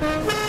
Bye.